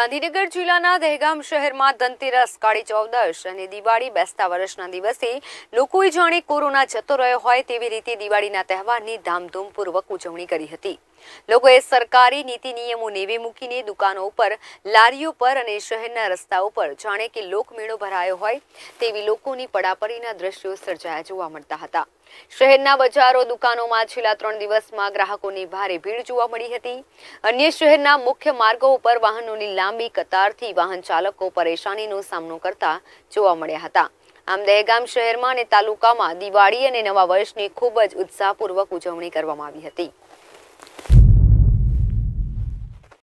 ગાંધીનગર જિલ્લાના દહેગામ શહેરમાં ધનતેરસ કાળી ચૌદશ અને દિવાળી બેસતા વર્ષના દિવસે લોકોએ જાણે કોરોના જતો રહ્યો હોય તેવી રીતે દિવાળીના તહેવારની ધામધૂમપૂર્વક ઉજવણી કરી હતી. લોકોએ સરકારી નીતિ નિયમો નેવે મૂકીને દુકાનો ઉપર, લારીઓ પર અને શહેરના રસ્તા ઉપર જાણે કે લોકમેળો ભરાયો હોય તેવી લોકોની પડાપડીના દ્રશ્યો સર્જાયા જોવા મળતા હતા. શહેરના બજારો, દુકાનોમાં છેલ્લા ત્રણ દિવસમાં ગ્રાહકોની ભારે ભીડ જોવા મળી હતી. અન્ય શહેરના મુખ્ય માર્ગો ઉપર વાહનોની લાંબી કતારથી વાહન ચાલકો પરેશાનીનો સામનો કરતા જોવા મળ્યા હતા. આમ દહેગામ શહેરમાં અને તાલુકામાં દિવાળી અને નવા વર્ષની ખૂબ જ ઉત્સાહપૂર્વક ઉજવણી કરવામાં આવી હતી.